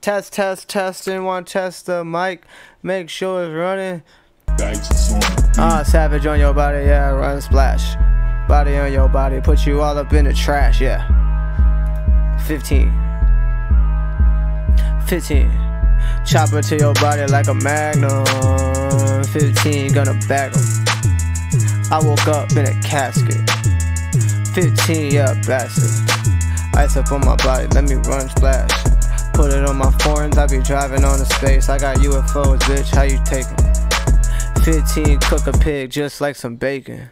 Test, test, testing. One test the mic. Make sure it's running. Ah, savage on your body, yeah, run splash. Body on your body, put you all up in the trash, yeah. 15. 15. Chopper to your body like a magnum. 15, gonna bag 'em. I woke up in a casket. 15, yeah, bastard. Ice up on my body, let me run splash. Put it on my foreigns, I be driving on the space. I got UFOs, bitch, how you taking? 15, cook a pig just like some bacon.